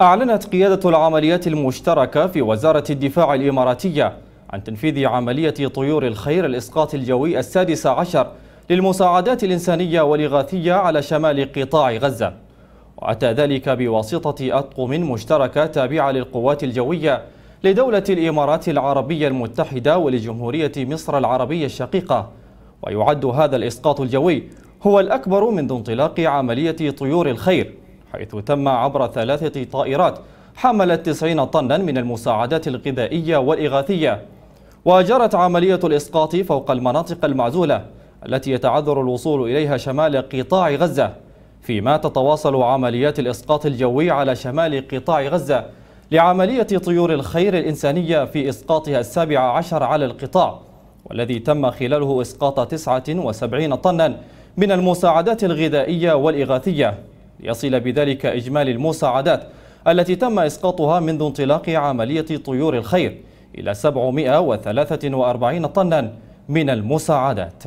أعلنت قيادة العمليات المشتركة في وزارة الدفاع الإماراتية عن تنفيذ عملية طيور الخير الإسقاط الجوي السادس عشر للمساعدات الإنسانية والإغاثية على شمال قطاع غزة. وأتى ذلك بواسطة أطقم مشتركة تابعة للقوات الجوية لدولة الإمارات العربية المتحدة ولجمهورية مصر العربية الشقيقة. ويعد هذا الإسقاط الجوي هو الأكبر منذ انطلاق عملية طيور الخير. حيث تم عبر ثلاثة طائرات حملت 90 طنا من المساعدات الغذائية والإغاثية. وجرت عملية الإسقاط فوق المناطق المعزولة التي يتعذر الوصول إليها شمال قطاع غزة. فيما تتواصل عمليات الإسقاط الجوي على شمال قطاع غزة لعملية طيور الخير الإنسانية في إسقاطها السابع عشر على القطاع والذي تم خلاله إسقاط 79 طنا من المساعدات الغذائية والإغاثية. ليصل بذلك إجمالي المساعدات التي تم إسقاطها منذ انطلاق عملية طيور الخير إلى 743 طنا من المساعدات.